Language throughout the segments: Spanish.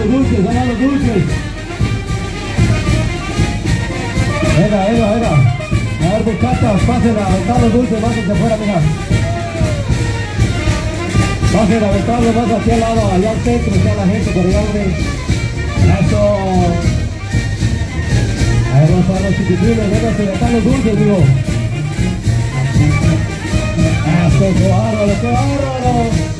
los dulces, los dulces. Venga, venga, venga. A ver, muchachas, pasen a aventar los dulces, pásense afuera, mira. Pasen a aventarlos más aquí al lado, allá al centro, está la gente por. Eso. Ahí vamos a los chiquitines, venga, a aventar los dulces, digo. Eso, qué bárbaro, qué bárbaro.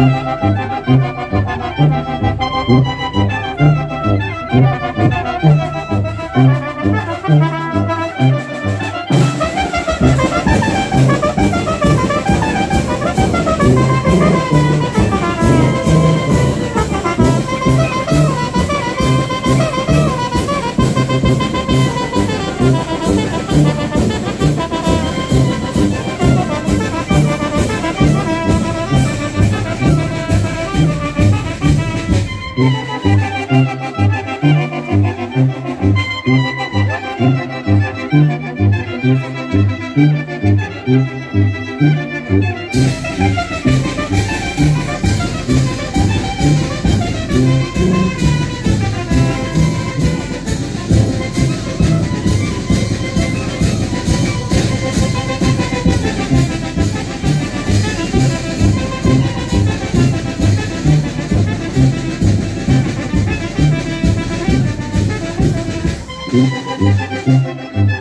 Thank 嗯嗯